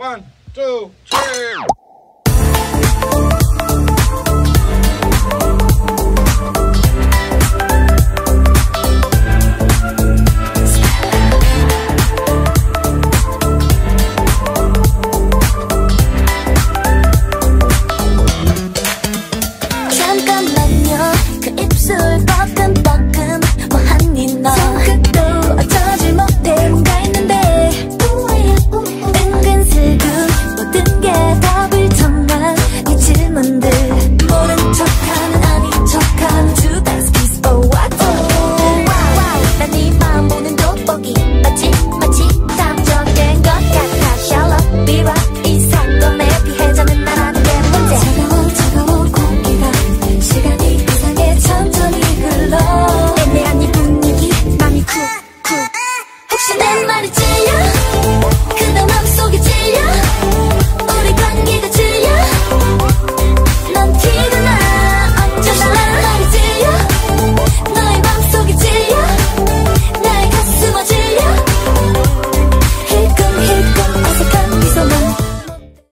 One, two, three. 말이지